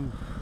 Mm.